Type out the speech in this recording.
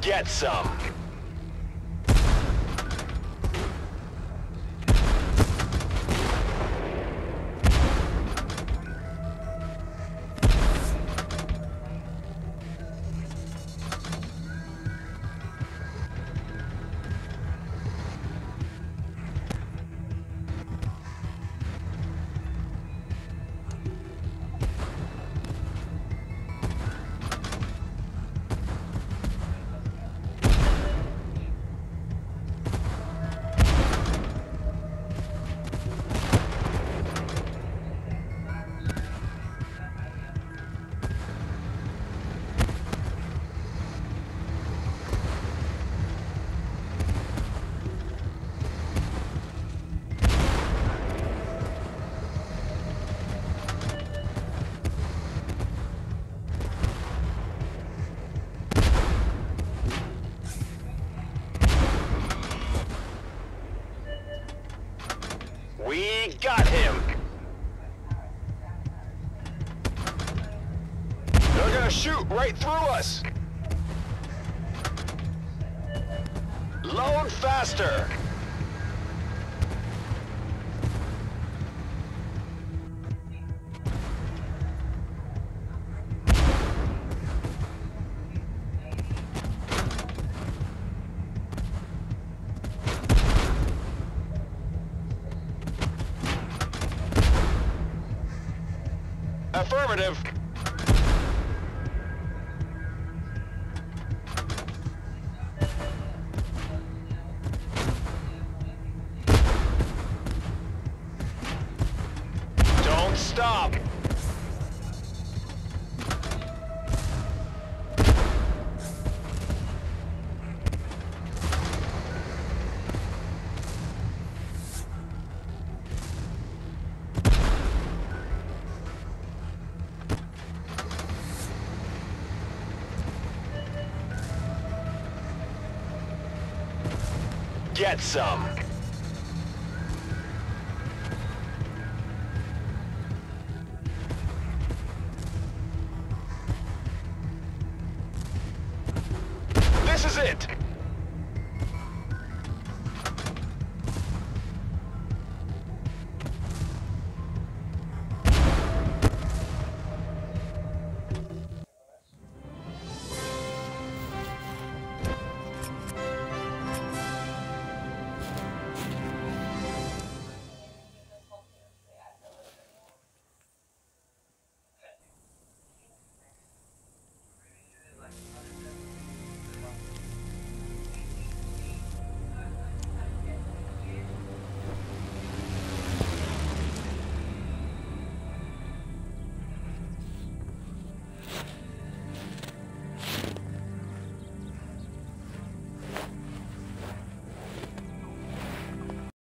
Get some. We got him. They're gonna shoot right through us. Load faster. Affirmative. Don't stop. get some. This is it.